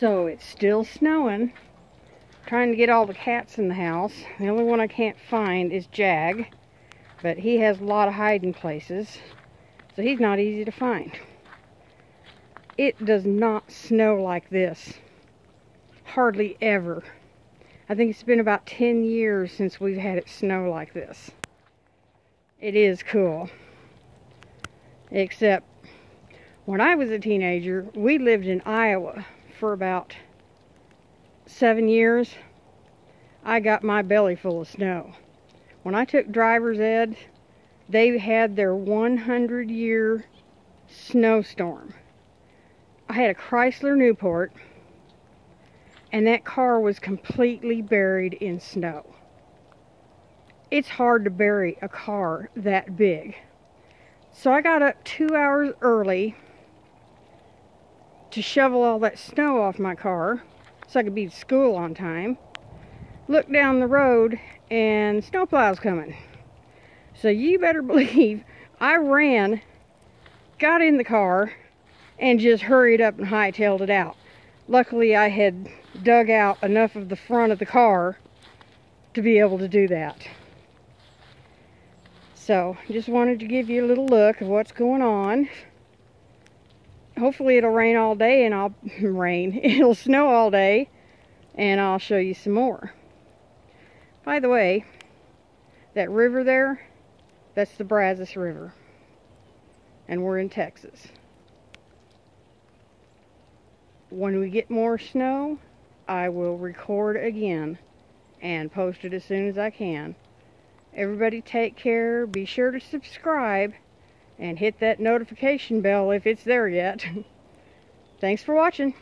So it's still snowing. Trying to get all the cats in the house. The only one I can't find is Jag. But he has a lot of hiding places. So he's not easy to find. It does not snow like this. Hardly ever. I think it's been about 10 years since we've had it snow like this. It is cool. Except when I was a teenager, we lived in Iowa for about seven years. I got my belly full of snow. When I took driver's ed, they had their 100 year snowstorm. I had a Chrysler Newport and that car was completely buried in snow. It's hard to bury a car that big. So I got up two hours early to shovel all that snow off my car so I could be to school on time. Look down the road and snowplow's coming. So you better believe I ran, got in the car, and just hurried up and hightailed it out. Luckily I had dug out enough of the front of the car to be able to do that. So, just wanted to give you a little look of what's going on. Hopefully it'll rain all day and I'll rain. It'll snow all day and I'll show you some more. By the way, that river there, that's the Brazos River. And we're in Texas. When we get more snow, I will record again and post it as soon as I can. Everybody take care. Be sure to subscribe and hit that notification bell if it's there yet. Thanks for watching.